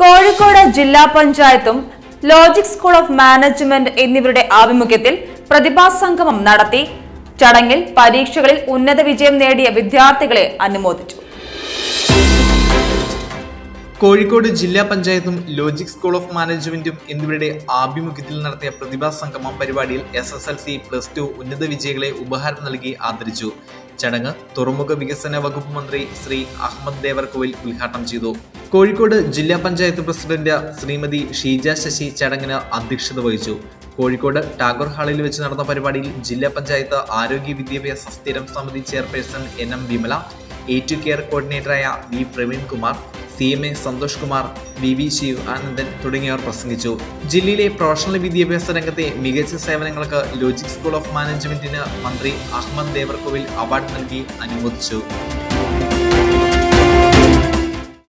കോഴിക്കോട് ജില്ലാ പഞ്ചായത്തും logic school of management എന്നിവരുടെ ആഭിമുഖ്യത്തിൽ പ്രതിഭാ സംഗമം നടത്തി ചടങ്ങിൽ പരീക്ഷകളിൽ ഉന്നത വിജയം നേടിയ വിദ്യാർത്ഥികളെ അനുമോദിച്ചു. കോഴിക്കോട് ജില്ലാ പഞ്ചായത്തും ലോജിക് സ്കൂൾ ഓഫ് മാനേജ്മെന്റും എന്നിവരുടെ ആഭിമുഖ്യത്തിൽ നടത്തിയ പ്രതിഭാ സംഗമം പരിപാടിയിൽ S S L C plus two ഉന്നത വിജയികളെ ഉപഹാരം നൽകി ആദരിച്ചു. ചടങ്ങ് തുറമുഖ വികസന വകുപ്പ് മന്ത്രി ശ്രീ അഹമ്മദ് ദേവർകോവിൽ ഉദ്ഘാടനം ചെയ്തു. കോഴിക്കോട് ജില്ലാ പഞ്ചായത്ത് പ്രസിഡന്റ് ശ്രീമതി ഷീജ ശശി ചടങ്ങിന് അധ്യക്ഷത വഹിച്ചു. കോഴിക്കോട് ടാഗോർ ഹാളിൽ വെച്ച് നടന്ന പരിപാടിയിൽ ജില്ലാ പഞ്ചായത്ത് ആരോഗ്യ വിദ്യാഭ്യാസ സ്ഥിരം സമിതി chairperson N M Vimala A two care കോർഡിനേറ്ററായ V Praveen Kumar C M A Santhosh Kumar V V Shiv Anandan തുടങ്ങിയവർ പ്രസംഗിച്ചു. ജില്ലയിലെ പ്രൊഫഷണൽ വിദ്യാഭ്യാസ രംഗത്തെ മികച്ച സേവനങ്ങൾക്ക് ലോജിക് സ്കൂൾ ഓഫ് മാനേജ്മെന്റിന് മന്ത്രി അഹമ്മദ് ദേവർകോവിൽ അവാർഡ് നൽകി അനുമോദിച്ചു.